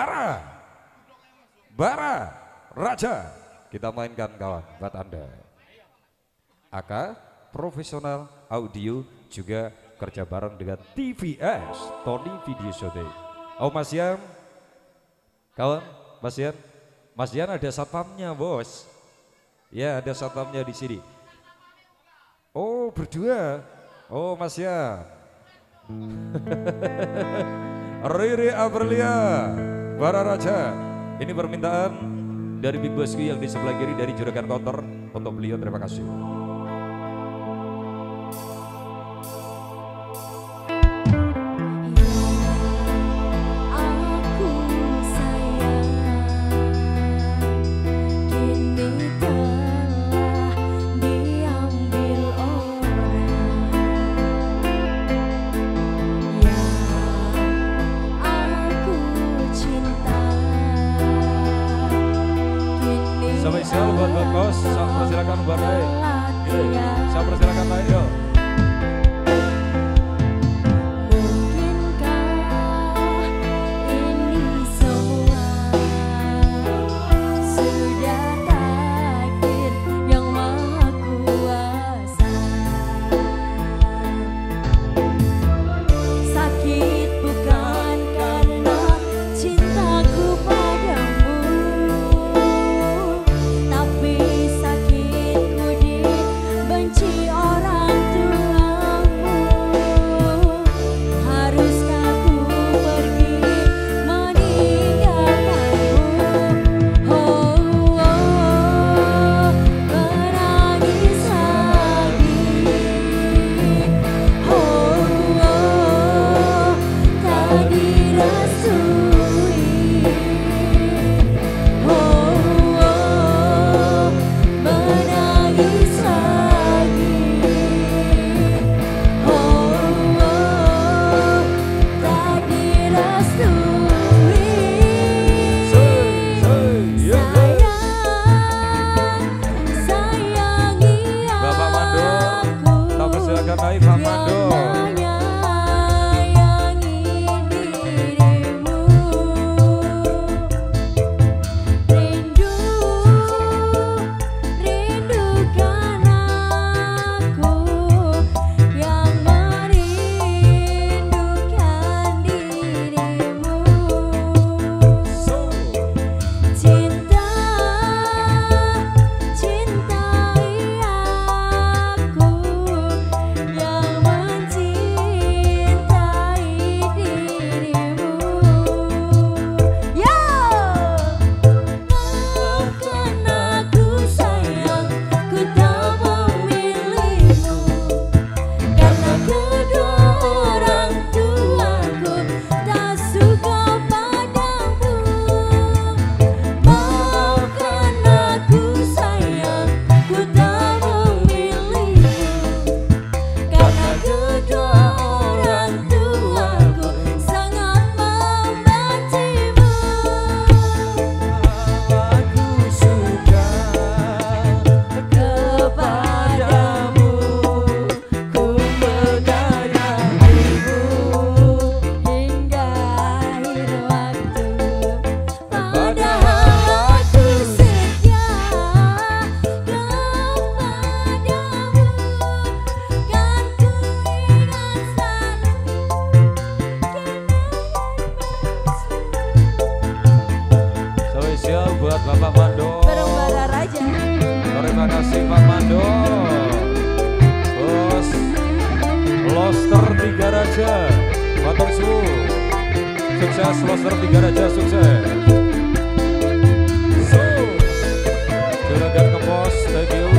Bara, Bara, Raja. Kita mainkan kawan buat Anda. Aka, profesional audio juga kerja bareng dengan TVS, Tony Video Shooting. Oh Mas Yan, kawan Mas Yan, Mas Yan ada satpamnya bos. Ya ada satpamnya di sini. Oh berdua, oh Mas Yan. Riri Aprilia para raja. Ini permintaan dari Big Bosku yang di sebelah kiri dari Juragan Kotor untuk beliau. Terima kasih. virás tu. Raja Matur Suwu Sukses Master Tiga Raja sukses. So Juragan Kepos Thank you.